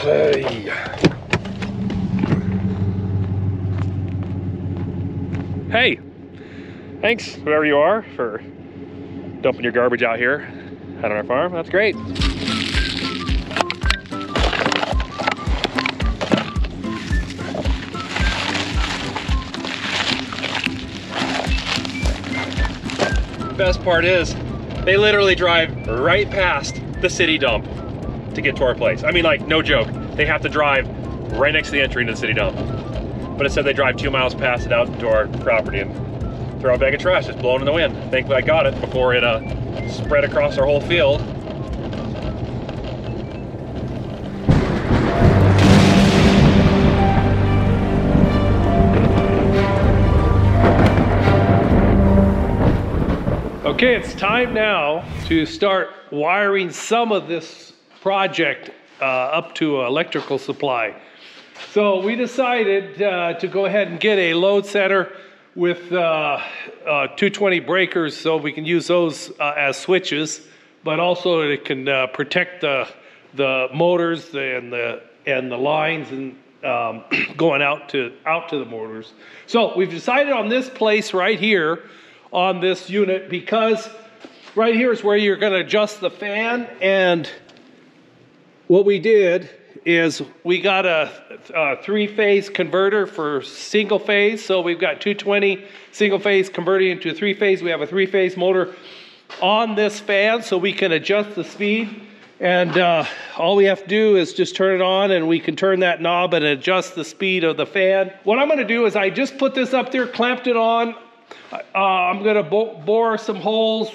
Hey. Hey, thanks, whoever you are, for dumping your garbage out here on our farm. That's great. Best part is, they literally drive right past the city dump to get to our place. I mean, like, no joke. They have to drive right next to the entry into the city dump. But it said they drive two miles past it out to our property and throw a bag of trash just blowing in the wind. Thankfully I got it before it uh, spread across our whole field. Okay, it's time now to start wiring some of this project uh, up to electrical supply. So we decided uh, to go ahead and get a load center with uh, uh 220 breakers so we can use those uh, as switches, but also it can uh, protect the, the motors and the, and the lines and um, going out to, out to the motors. So we've decided on this place right here on this unit because right here is where you're going to adjust the fan and what we did is we got a, a three-phase converter for single phase. So we've got 220 single phase converting into three phase we have a three-phase motor on this fan so we can adjust the speed. And uh, all we have to do is just turn it on and we can turn that knob and adjust the speed of the fan. What I'm gonna do is I just put this up there, clamped it on, uh, I'm gonna bo bore some holes,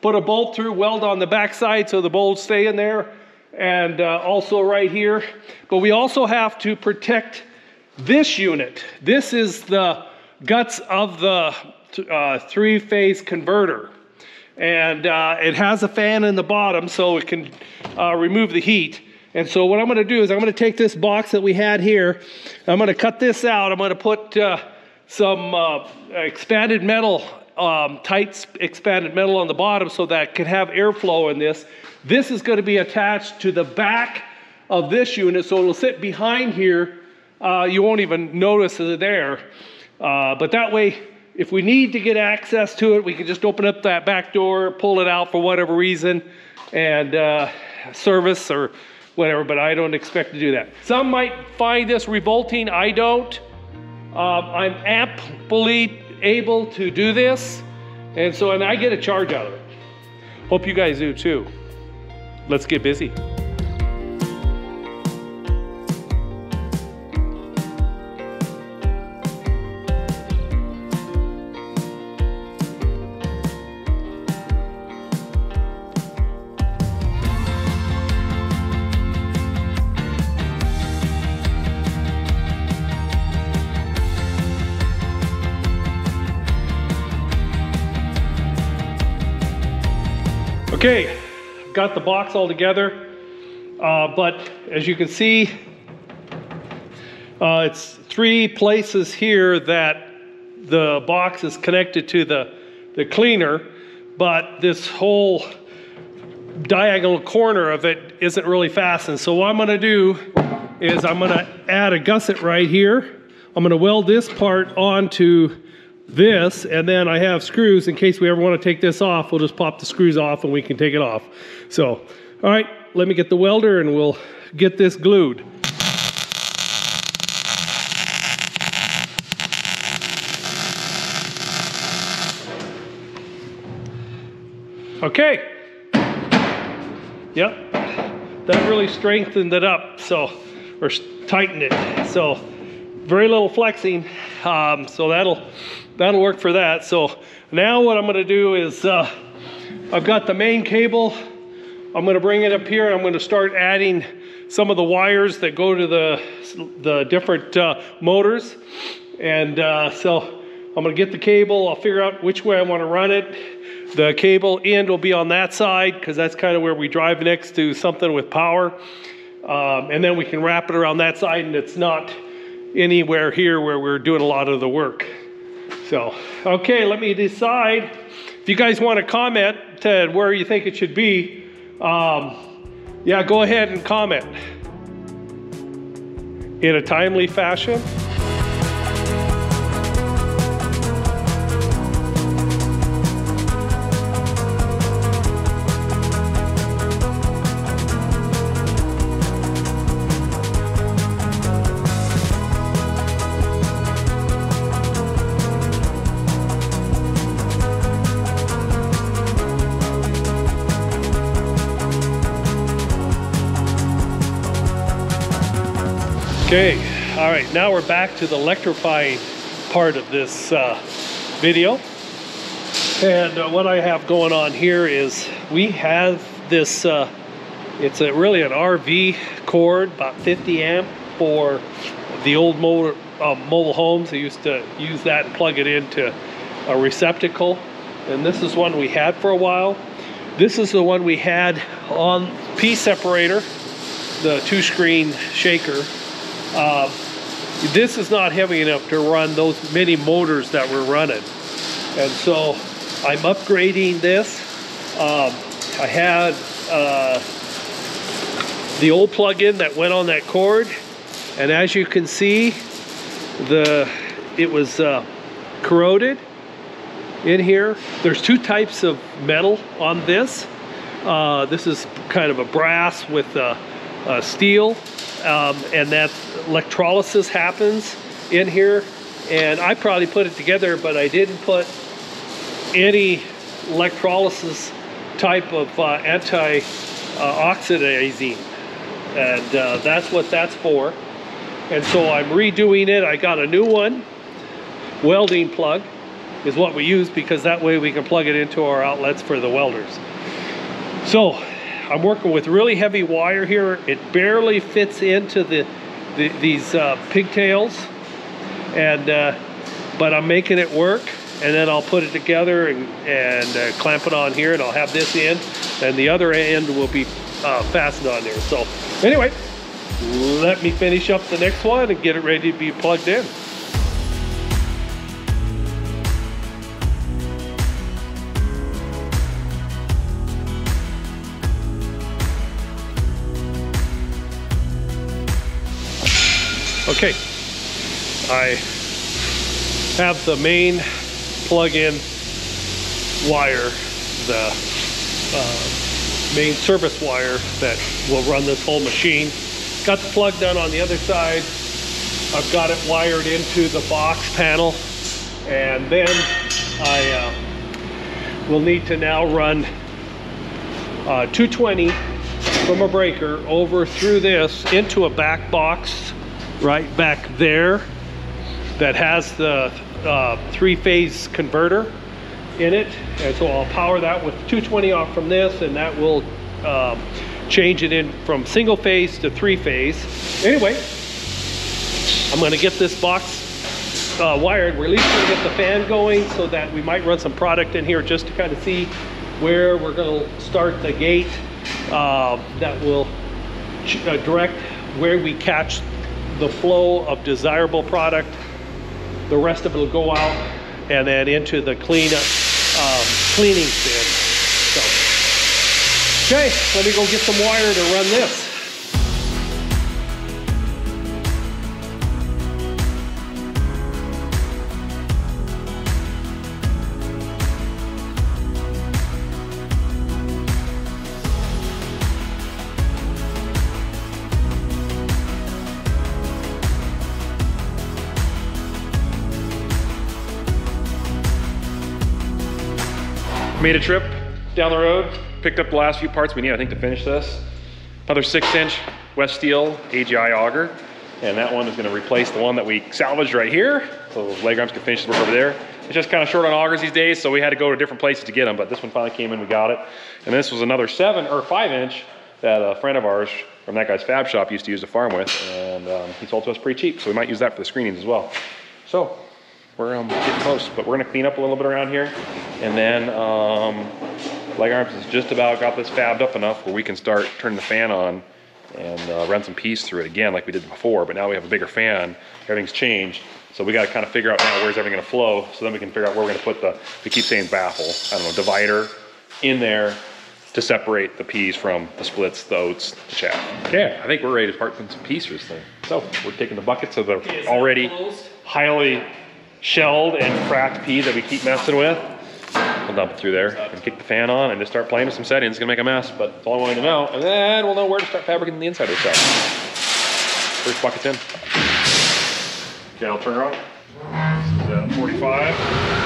put a bolt through, weld on the backside so the bolts stay in there, and uh, also right here. But we also have to protect this unit. This is the guts of the uh, three-phase converter. And uh, it has a fan in the bottom so it can uh, remove the heat. And so what I'm gonna do is I'm gonna take this box that we had here, I'm gonna cut this out, I'm gonna put uh, some uh, expanded metal, um, tight expanded metal on the bottom so that can have airflow in this. This is going to be attached to the back of this unit, so it'll sit behind here. Uh, you won't even notice it there. Uh, but that way, if we need to get access to it, we can just open up that back door, pull it out for whatever reason, and uh, service or whatever, but I don't expect to do that. Some might find this revolting, I don't. Um, I'm amply able to do this, and so and I get a charge out of it. Hope you guys do too. Let's get busy. Okay, got the box all together, uh, but as you can see, uh, it's three places here that the box is connected to the, the cleaner, but this whole diagonal corner of it isn't really fastened. So what I'm gonna do is I'm gonna add a gusset right here. I'm gonna weld this part onto this, and then I have screws in case we ever want to take this off. We'll just pop the screws off and we can take it off. So, all right, let me get the welder and we'll get this glued. Okay. Yep, that really strengthened it up, so, or tightened it. So, very little flexing, um, so that'll that'll work for that. So now what I'm gonna do is uh, I've got the main cable. I'm gonna bring it up here and I'm gonna start adding some of the wires that go to the, the different uh, motors. And uh, so I'm gonna get the cable, I'll figure out which way I wanna run it. The cable end will be on that side because that's kind of where we drive next to something with power. Um, and then we can wrap it around that side and it's not anywhere here where we're doing a lot of the work. So, okay, let me decide. If you guys want to comment to where you think it should be, um, yeah, go ahead and comment. in a timely fashion. Okay, all right, now we're back to the electrifying part of this uh, video. And uh, what I have going on here is we have this, uh, it's a, really an RV cord, about 50 amp for the old motor, uh, mobile homes. They used to use that and plug it into a receptacle. And this is one we had for a while. This is the one we had on P separator, the two screen shaker uh, this is not heavy enough to run those many motors that we're running. And so I'm upgrading this. Um, I had uh, the old plug-in that went on that cord. And as you can see, the it was uh, corroded in here. There's two types of metal on this. Uh, this is kind of a brass with a steel um, and that electrolysis happens in here. And I probably put it together, but I didn't put any electrolysis type of uh, anti-oxidizing. and uh, that's what that's for. And so I'm redoing it. I got a new one. Welding plug is what we use because that way we can plug it into our outlets for the welders. So I'm working with really heavy wire here. It barely fits into the, the these uh, pigtails, and uh, but I'm making it work. And then I'll put it together and, and uh, clamp it on here, and I'll have this end, and the other end will be uh, fastened on there. So anyway, let me finish up the next one and get it ready to be plugged in. Okay, I have the main plug-in wire, the uh, main service wire that will run this whole machine. Got the plug done on the other side. I've got it wired into the box panel and then I uh, will need to now run uh, 220 from a breaker over through this into a back box right back there that has the uh, three-phase converter in it. And so I'll power that with 220 off from this and that will uh, change it in from single phase to three phase. Anyway, I'm gonna get this box uh, wired. We're at least gonna get the fan going so that we might run some product in here just to kind of see where we're gonna start the gate uh, that will uh, direct where we catch the flow of desirable product. The rest of it will go out and then into the clean um, cleaning bin. So, okay, let me go get some wire to run this. Made a trip down the road, picked up the last few parts we need, I think, to finish this. Another six inch Westeel AGI auger. And that one is gonna replace the one that we salvaged right here. So Legarms can finish the work over there. It's just kind of short on augers these days, so we had to go to different places to get them, but this one finally came in, we got it. And this was another seven or five inch that a friend of ours from that guy's fab shop used to use to farm with, and um, he sold to us pretty cheap, so we might use that for the screenings as well. So we're um, getting close, but we're gonna clean up a little bit around here. And then um, Legarms has just about got this fabbed up enough where we can start turning the fan on and uh, run some piece through it again like we did before, but now we have a bigger fan, everything's changed. So we gotta kind of figure out now where's everything gonna flow, so then we can figure out where we're gonna put the, we keep saying baffle, I don't know, divider in there, to separate the peas from the splits, the oats, the chaff. Okay, I think we're ready to part some peas for this thing. So we're taking the buckets of the already highly shelled and cracked peas that we keep messing with. We'll dump it through there and kick the fan on and just start playing with some settings. It's gonna make a mess, but it's all I wanted to know. And then we'll know where to start fabricating the inside of the truck. First bucket's in. Okay, I'll turn her on. This is uh, 45.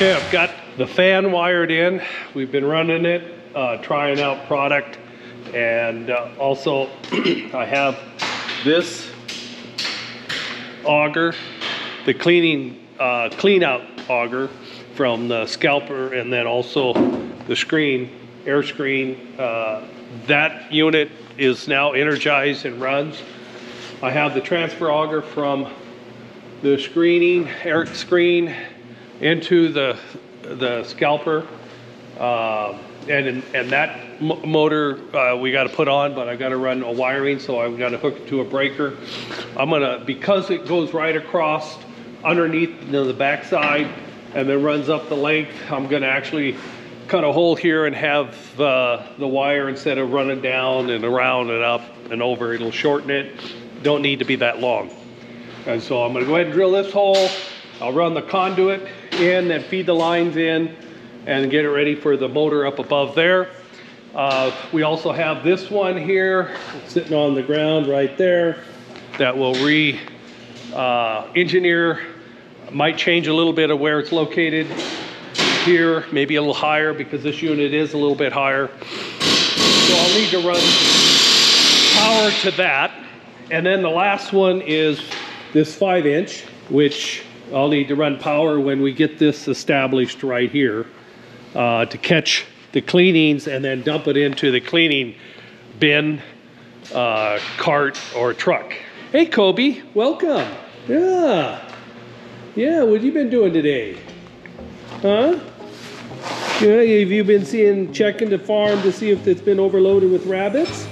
Okay, I've got the fan wired in. We've been running it, uh, trying out product. And uh, also I have this auger, the cleaning, uh, clean out auger from the scalper and then also the screen, air screen. Uh, that unit is now energized and runs. I have the transfer auger from the screening, air screen into the, the scalper. Uh, and, and that mo- motor, uh, we gotta put on, but I gotta run a wiring, so I've gotta hook it to a breaker. I'm gonna, because it goes right across underneath you know, the backside and then runs up the length, I'm gonna actually cut a hole here and have, uh, the wire instead of running down and around and up and over, it'll shorten it. Don't need to be that long. And so I'm gonna go ahead and drill this hole. I'll run the conduit in, then feed the lines in and get it ready for the motor up above there. Uh, we also have this one here sitting on the ground right there that will re uh, engineer, might change a little bit of where it's located here, maybe a little higher because this unit is a little bit higher. So I'll need to run power to that. And then the last one is this five inch, which I'll need to run power when we get this established right here uh, to catch the cleanings and then dump it into the cleaning bin, uh, cart, or truck. Hey, Kobe, welcome. Yeah. Yeah, what you been doing today? Huh? Yeah, have you been seeing, checking the farm to see if it's been overloaded with rabbits?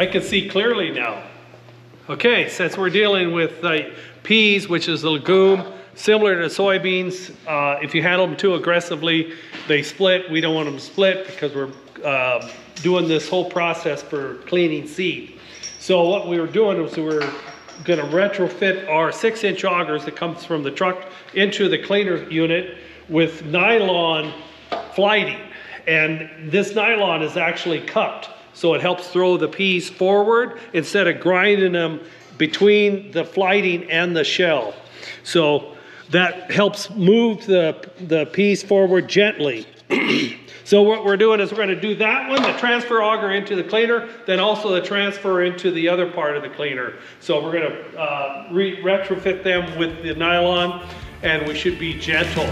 I can see clearly now. Okay, since we're dealing with uh, peas, which is a legume, similar to soybeans, uh, if you handle them too aggressively, they split. We don't want them to split because we're uh, doing this whole process for cleaning seed. So what we were doing was we were gonna retrofit our six inch augers that comes from the truck into the cleaner unit with nylon flighting. And this nylon is actually cupped, so it helps throw the peas forward instead of grinding them between the flighting and the shell. So that helps move the, the peas forward gently. so what we're doing is we're gonna do that one, the transfer auger into the cleaner, then also the transfer into the other part of the cleaner. So we're gonna uh, re- retrofit them with the nylon and we should be gentle.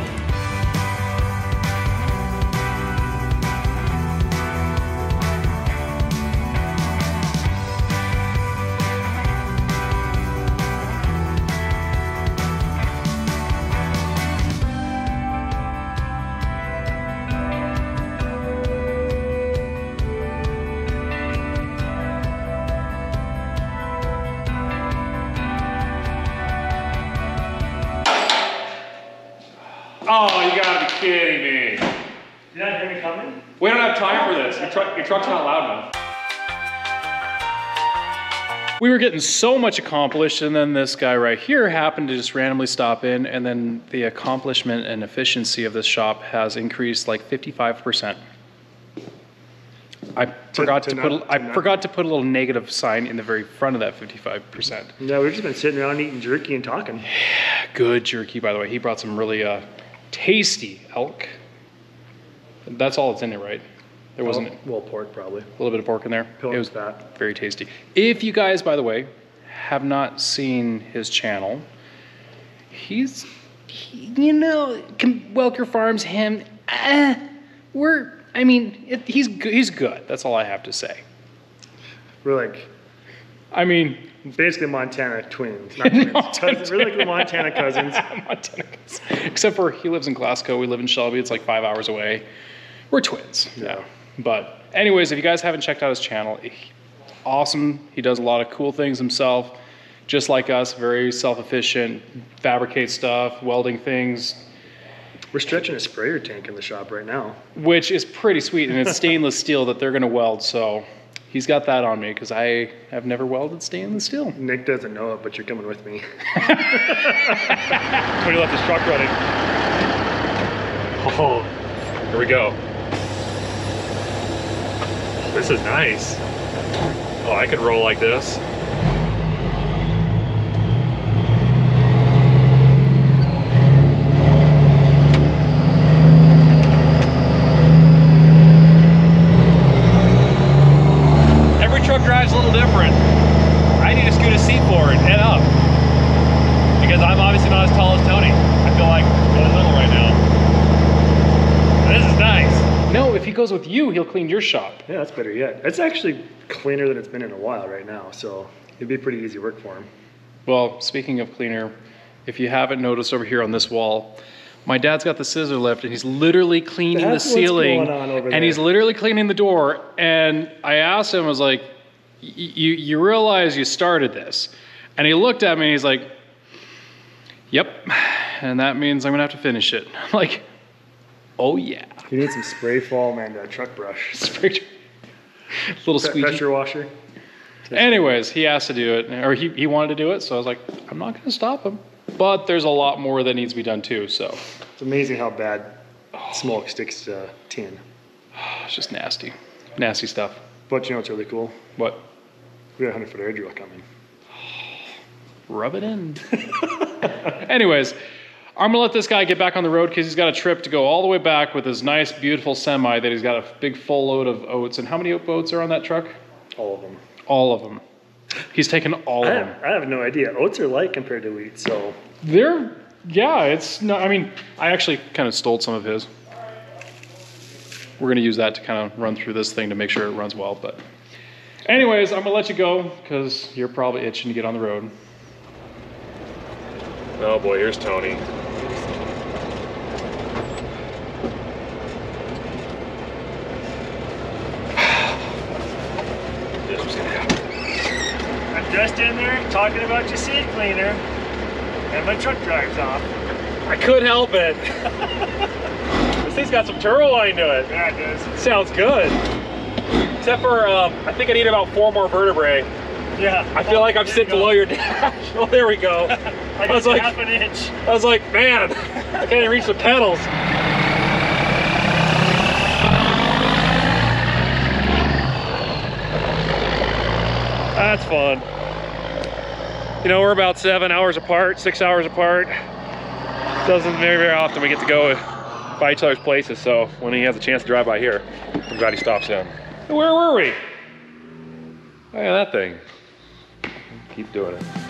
Kidding me. Did that hear me coming? We don't have time for this. Your, truck, your truck's not loud enough. we were getting so much accomplished, and then this guy right here happened to just randomly stop in, and then the accomplishment and efficiency of this shop has increased like 55%. I forgot to, to put not- a, to I not- forgot to put a little negative sign in the very front of that 55%. Yeah, we've just been sitting around eating jerky and talking. Good jerky, by the way. He brought some really uh, tasty elk. That's all that's in it, right? There wasn't well, pork probably. a little bit of pork in there. It was fat. very tasty. If you guys, by the way, have not seen his channel, he's, he, you know, Welker Farms, him, uh, we're, I mean, it, he's. He's good. That's all I have to say. We're like I mean, basically Montana twins. Not twins. Montana cousins. We're like the Montana cousins. Montana cousins. Except for he lives in Glasgow. We live in Shelby. It's like five hours away. We're twins. Yeah. But anyways, if you guys haven't checked out his channel, awesome. He does a lot of cool things himself, just like us. Very self-efficient. Fabricates stuff, welding things, We're stretching a sprayer tank in the shop right now. which is pretty sweet. And it's stainless steel that they're going to weld. So he's got that on me because I have never welded stainless steel. Nick doesn't know it, but you're coming with me. Tony left his truck running. Oh, here we go. This is nice. Oh, I could roll like this. Every truck drives a little different. I need to scoot a seat forward and up because I'm obviously not as tall as Tony. I feel like really little right now. This is nice. No, if he goes with you, he'll clean your shop. Yeah, that's better yet. It's actually cleaner than it's been in a while right now, so it'd be pretty easy work for him. Well, speaking of cleaner, if you haven't noticed over here on this wall, my dad's got the scissor lift and he's literally cleaning That's the what's ceiling going on over and he's literally cleaning the door. And I asked him, I was like, you, you realize you started this? And he looked at me and he's like, yep. And that means I'm gonna have to finish it. I'm like, oh yeah. You need some spray foam and a truck brush. Spray Little Pre- squeegee. Pressure washer. Anyways, he asked to do it, or he, he wanted to do it, so I was like, I'm not going to stop him. But there's a lot more that needs to be done too, so It's amazing how bad smoke sticks to tin. it's just nasty. Nasty stuff. But you know what's really cool? What? We got a 100 foot air drill coming. Rub it in. Anyways, I'm gonna let this guy get back on the road because he's got a trip to go all the way back with his nice, beautiful semi that he's got a big full load of oats. And how many oats are on that truck? All of them. All of them. He's taken all I of have, them. I have no idea. Oats are light compared to wheat, so They're, yeah, it's not. I mean, I actually kind of stole some of his. We're gonna use that to kind of run through this thing to make sure it runs well. But, anyways, I'm gonna let you go because you're probably itching to get on the road. Oh boy, here's Tony. This was gonna happen. I'm just in there talking about your seat cleaner, and my truck drives off. I couldn't help it. this thing's got some turbo line to it. Yeah, it does. Sounds good. Except for, um, I think I need about four more vertebrae. Yeah. I feel like I'm sitting below your dash. oh, there we go. I I was like, half an inch. I was like, man, I can't even reach the pedals. That's fun. You know, we're about seven hours apart, six hours apart. Doesn't very, very often we get to go by each other's places, so when he has a chance to drive by here, I'm glad he stops in. Where were we? Look at that thing. Keep doing it.